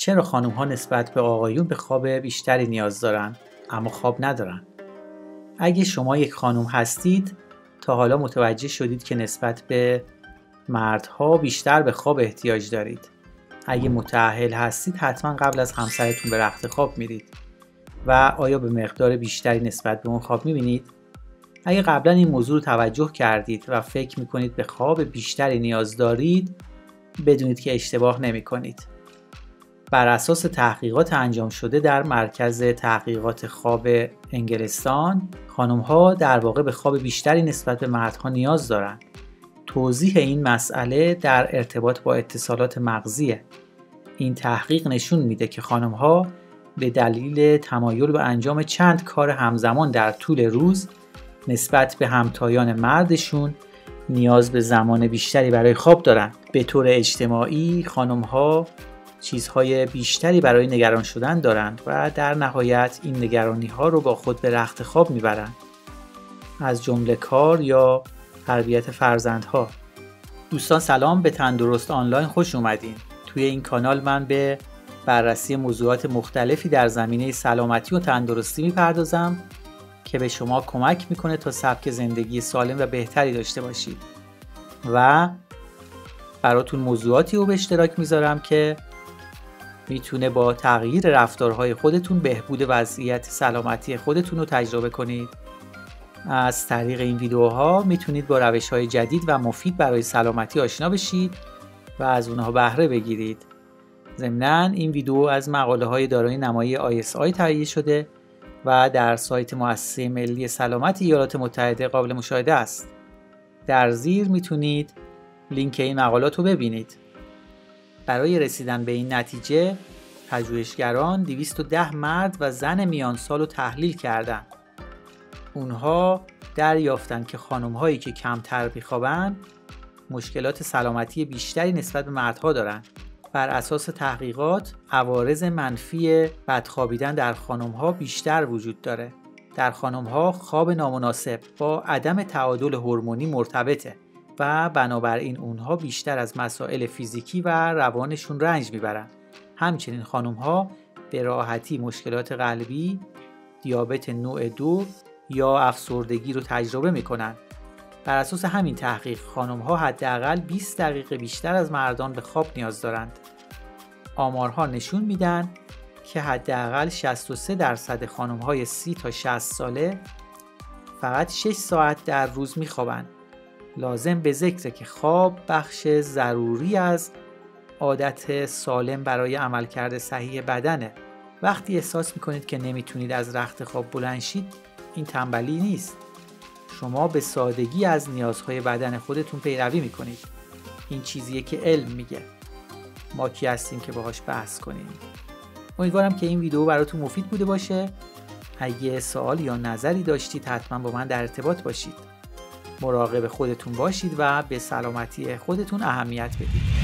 چرا خانم ها نسبت به آقایون به خواب بیشتری نیاز دارن اما خواب ندارن؟ اگه شما یک خانم هستید تا حالا متوجه شدید که نسبت به مردها بیشتر به خواب احتیاج دارید. اگه متعهل هستید حتما قبل از همسرتون به رخت خواب میرید و آیا به مقدار بیشتری نسبت به اون خواب می‌بینید؟ اگه قبلا این موضوع رو توجه کردید و فکر می‌کنید به خواب بیشتری نیاز دارید بدونید که اشتباه نمی کنید. بر اساس تحقیقات انجام شده در مرکز تحقیقات خواب انگلستان خانم ها در واقع به خواب بیشتری نسبت به مردها نیاز دارند. توضیح این مسئله در ارتباط با اتصالات مغزیه. این تحقیق نشون میده که خانم ها به دلیل تمایل به انجام چند کار همزمان در طول روز نسبت به همتایان مردشون نیاز به زمان بیشتری برای خواب دارند. به طور اجتماعی خانم ها چیزهای بیشتری برای نگران شدن دارند و در نهایت این نگرانی ها رو با خود به رخت خواب می‌برند. از جمله کار یا تربیت فرزندها. دوستان سلام به تندرست آنلاین خوش اومدین. توی این کانال من به بررسی موضوعات مختلفی در زمینه سلامتی و تندرستی می‌پردازم که به شما کمک می‌کنه تا سبک زندگی سالم و بهتری داشته باشید و براتون موضوعاتی رو به اشتراک می‌ذارم که می‌تونه با تغییر رفتارهای خودتون بهبود وضعیت سلامتی خودتون رو تجربه کنید از طریق این ویدیوها می‌تونید با روش های جدید و مفید برای سلامتی آشنا بشید و از اونها بهره بگیرید ضمنا این ویدیو از مقاله های دارای نمایی ISI تهیه شده و در سایت مؤسسه ملی سلامت ایالات متحده قابل مشاهده است. در زیر می‌تونید لینک این مقالات رو ببینید. برای رسیدن به این نتیجه پژوهشگران 210 مرد و زن میان سال رو تحلیل کردند. اونها دریافتند که خانم هایی که کمتر بیخوابند مشکلات سلامتی بیشتری نسبت به مردها دارند. بر اساس تحقیقات عوارض منفی بدخوابیدن در خانم ها بیشتر وجود داره. در خانم ها خواب نامناسب با عدم تعادل هورمونی مرتبطه و بنابراین اونها بیشتر از مسائل فیزیکی و روانشون رنج می‌برن. همچنین خانم ها به راحتی مشکلات قلبی، دیابت نوع دو یا افسردگی رو تجربه می‌کنن بر اساس همین تحقیق خانم ها حداقل 20 دقیقه بیشتر از مردان به خواب نیاز دارند. آمارها نشون میدن که حداقل 63 درصد خانم های 30 تا 60 ساله فقط 6 ساعت در روز میخوابند. لازم به ذکره که خواب بخش ضروری از عادت سالم برای عملکرد صحیح بدنه. وقتی احساس می‌کنید که نمی‌تونید از رخت خواب بلند شید این تنبلی نیست. شما به سادگی از نیازهای بدن خودتون پیروی می‌کنید. این چیزیه که علم میگه. ما کی هستیم که باهاش بحث کنیم؟ امیدوارم که این ویدیو براتون مفید بوده باشه. اگه سوال یا نظری داشتید حتما با من در ارتباط باشید. مراقب خودتون باشید و به سلامتی خودتون اهمیت بدید.